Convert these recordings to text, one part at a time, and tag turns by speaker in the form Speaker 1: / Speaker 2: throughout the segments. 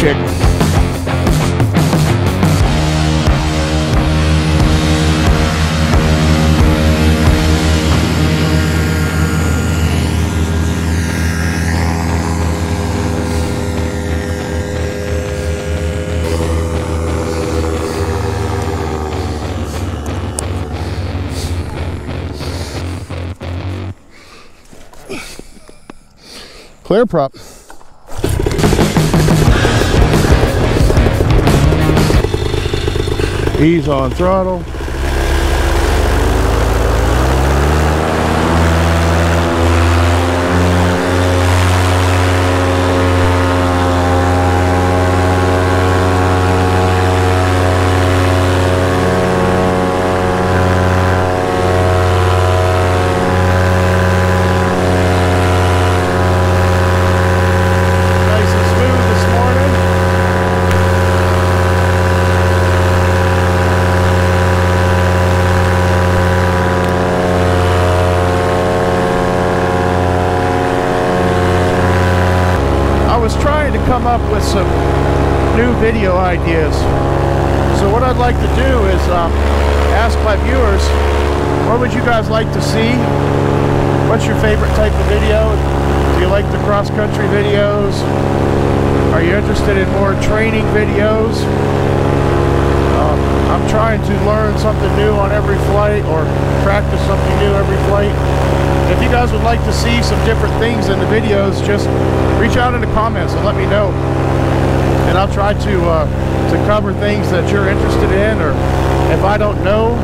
Speaker 1: Check. Clear prop. Ease on throttle. Nice and smooth this morning. I was trying to come up with some new video ideas. So what I'd like to do is um, ask my viewers, what would you guys like to see? What's your favorite type of video? Do you like the cross-country videos? Are you interested in more training videos? I'm trying to learn something new on every flight or practice something new every flight. If you guys would like to see some different things in the videos, just reach out in the comments and let me know. And I'll try to uh, to cover things that you're interested in, or if I don't know,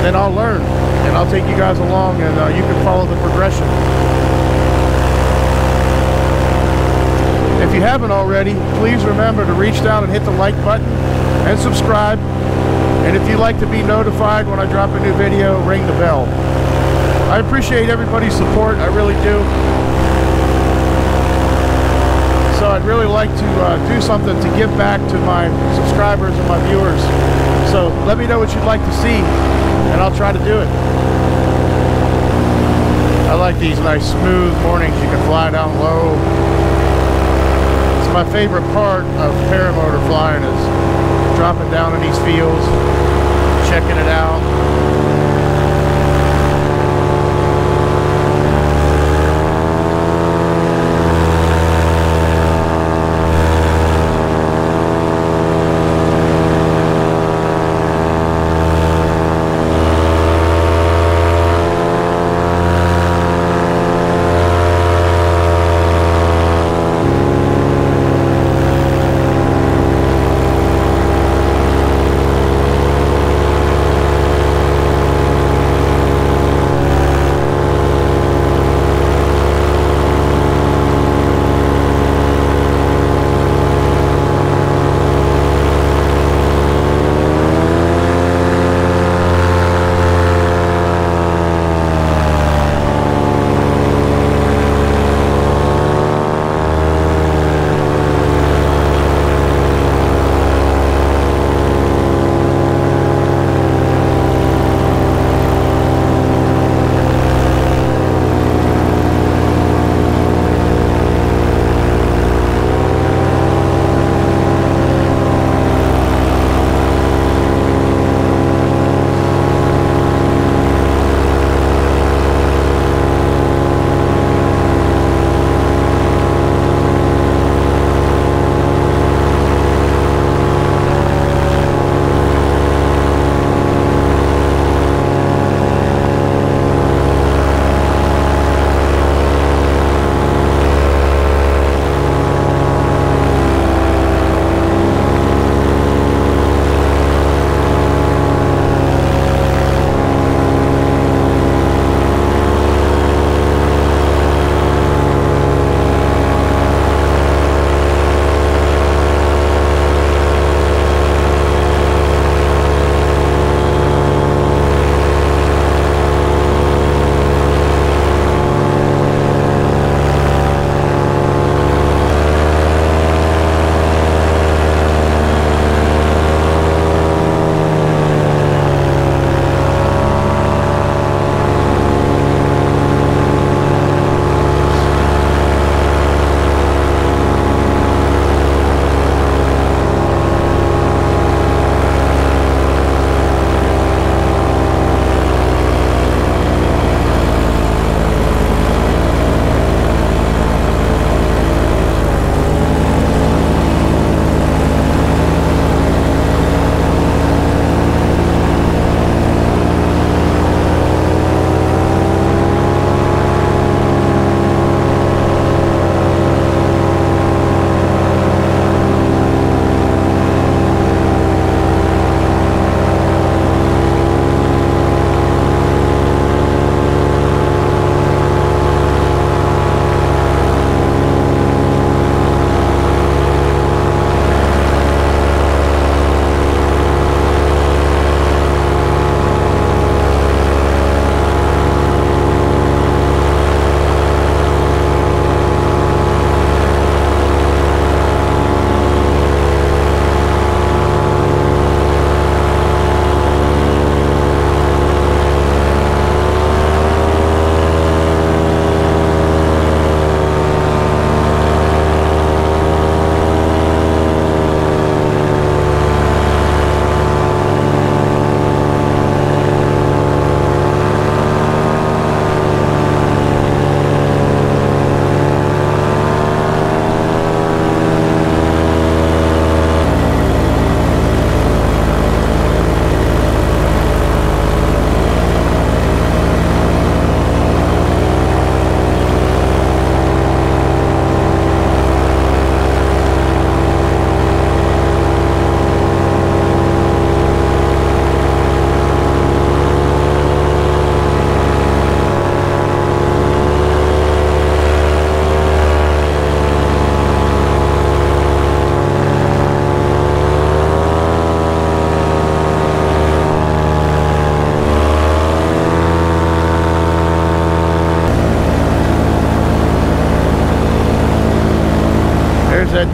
Speaker 1: then I'll learn and I'll take you guys along, and uh, you can follow the progression. If you haven't already, please remember to reach down and hit the like button and subscribe. And if you'd like to be notified when I drop a new video, ring the bell. I appreciate everybody's support, I really do. So I'd really like to uh, do something to give back to my subscribers and my viewers. So let me know what you'd like to see, and I'll try to do it. I like these nice smooth mornings. You can fly down low. It's my favorite part of paramotor flying is dropping down in these fields, checking it out.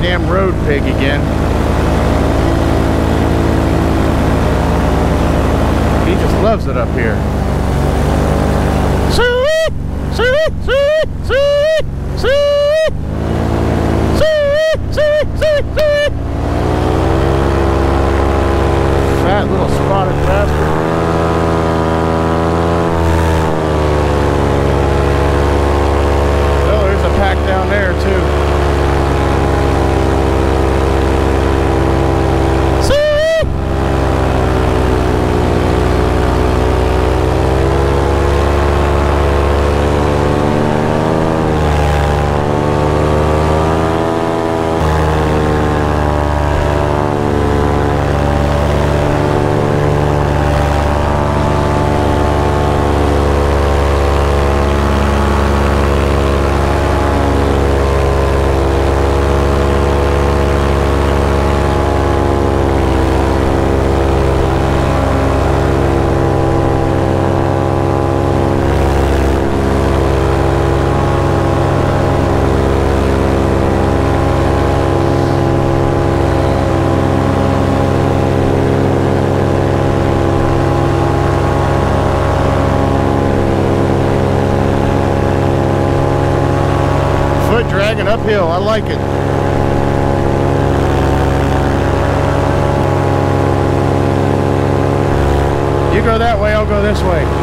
Speaker 1: Damn road pig again. He just loves it up here. Sweet, sweet, sweet, sweet, sweet, sweet, sweet, sweet, sweet. Fat little spotted bastard. Oh, there's a pack down there too. I like it. You go that way, I'll go this way.